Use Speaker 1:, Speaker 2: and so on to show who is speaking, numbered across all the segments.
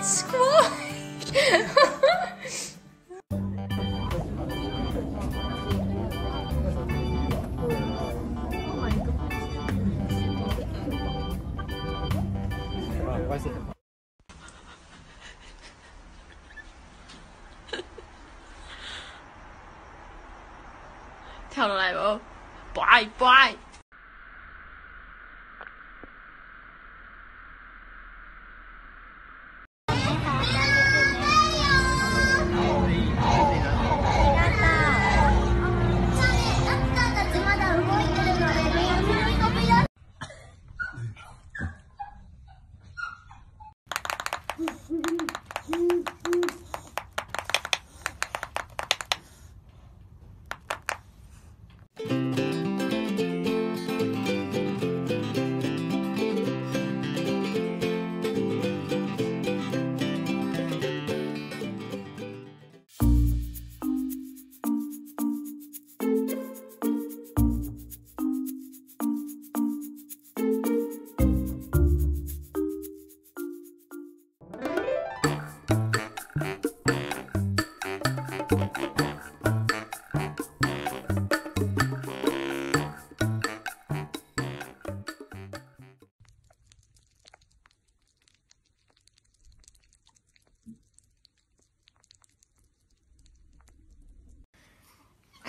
Speaker 1: Your head is squashed! oh my god. 跳落嚟冇？拜拜！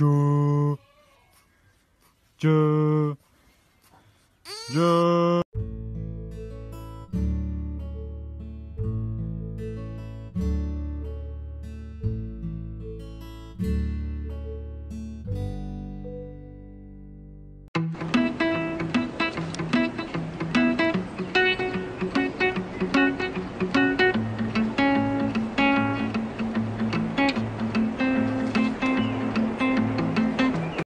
Speaker 2: Joe. Joe. Joe.